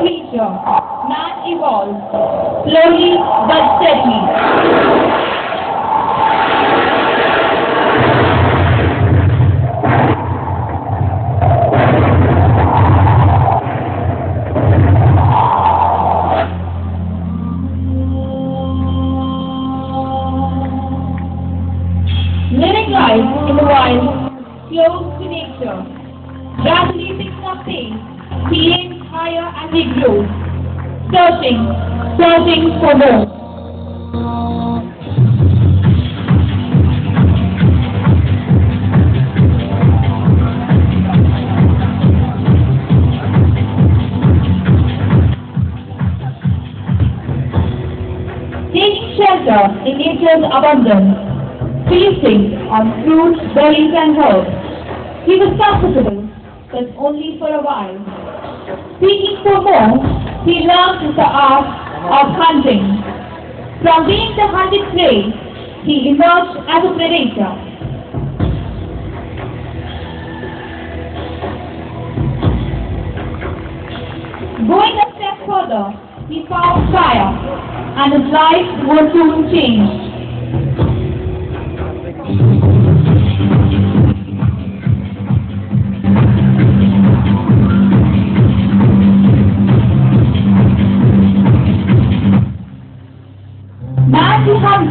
creature, man evolves, slowly but steadily. Higher as he grew, searching, searching for more. Shelter in nature's abundance, feasting on fruits, berries, and herbs, he was comfortable, but only for a while. Seeking for more, he learned the art of hunting. From being the hunted prey, he emerged as a predator. Going a step further, he found fire, and his life was soon changed.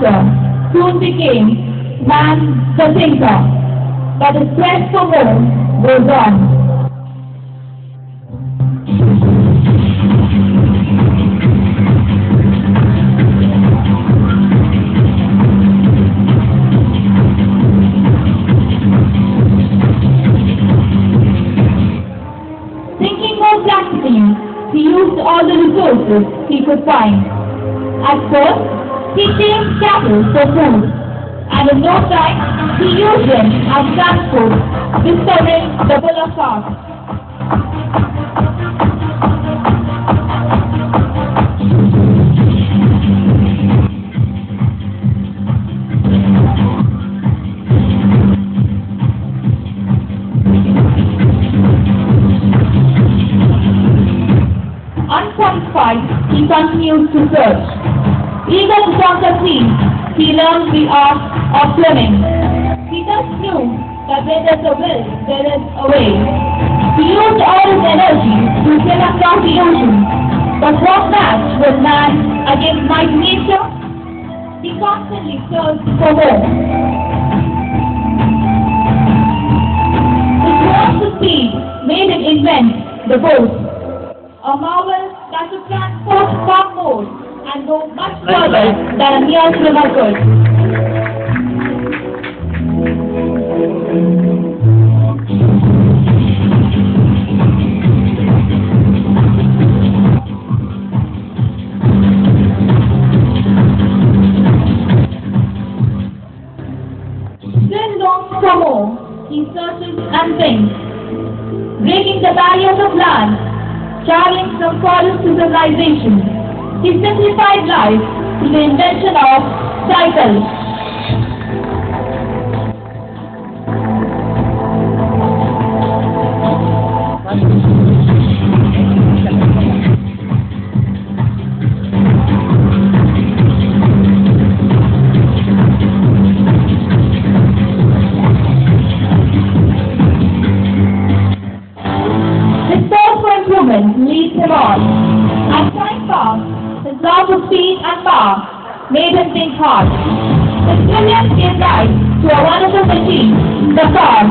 The soon became man the thinker, but his quest for more goes on. Thinking more he used all the resources he could find. At first, he chased cattle for food, and in no time, he used them as transport, discovering the bullock cart. Unsatisfied, he continues to search. Eager to conquer seas, he learns the art of swimming. He thus knew that where there's a will, there is a way. He used all his energy to swim across the ocean. But what match was man against mighty nature? He constantly searched for more. His want for speed made him invent the boat, a marvel that could transport far more and go much further than a mere swimmer could. Still longs for more, he searches and thinks, breaking the barriers of land, traveling from forest civilization. He simplified life through the invention of cycles. Made him think hard. His brilliance gave life to a wonderful machine, the car.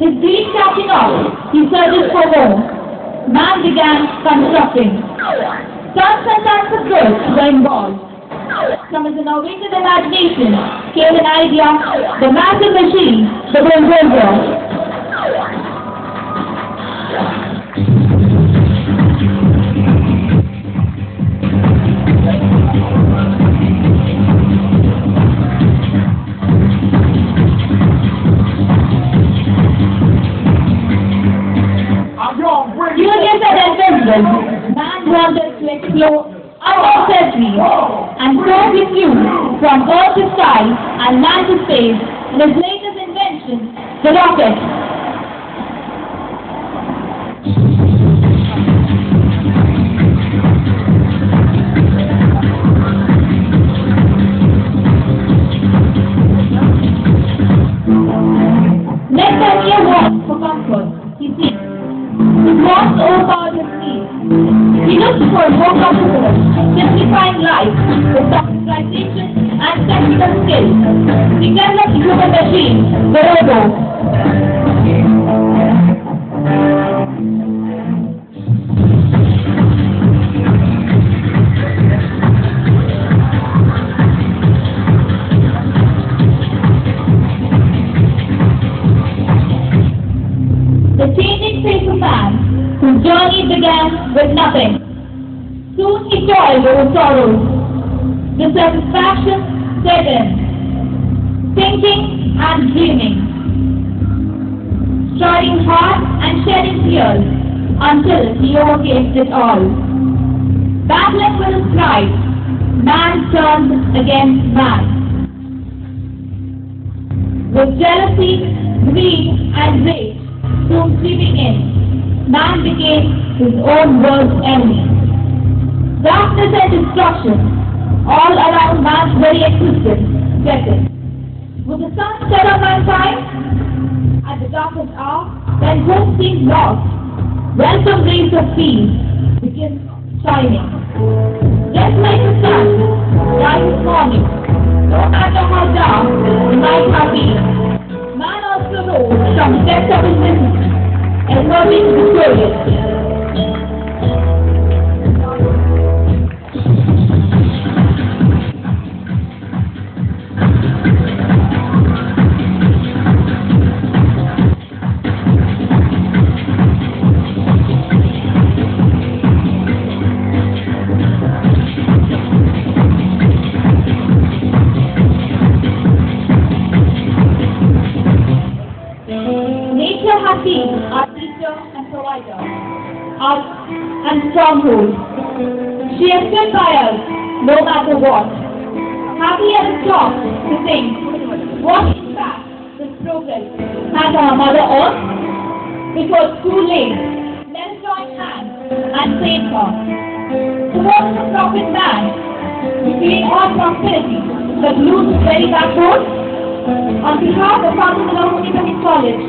His dream catching up, he searches for more. Man began constructing. Tons and tons of goods were involved. From his innovative imagination came an idea, the magic machine, the bulldozer. And land to space in his latest invention, the rocket. The changing face of man, whose journey began with nothing. Soon he toiled over sorrows. The satisfaction set in, thinking and dreaming, striving hard and shedding tears until he overcame it all. Battling with his pride, man turned against man. With jealousy, greed, and rage soon creeping in, man became his own worst enemy. Darkness and destruction, all around man's very existence, threatened. Would the sun set on mankind? At the darkest hour, when hope seems lost, welcome rays of peace begin shining. Just like the sun, rises morning, no matter how dark the night may rose from the depths of his misery, emerging our and stronghold. She has stood by us no matter what. Happy ever stopped to think what impact this progress has our Mother Earth? It was too late. Let us join hands and save her. Towards the prophet man, we create our prosperity, but lose the very backbone. On behalf of Malone Independent College,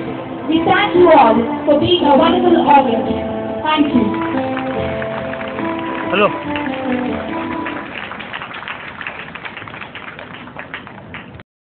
we thank you all for being a wonderful audience. Thank you. Hello.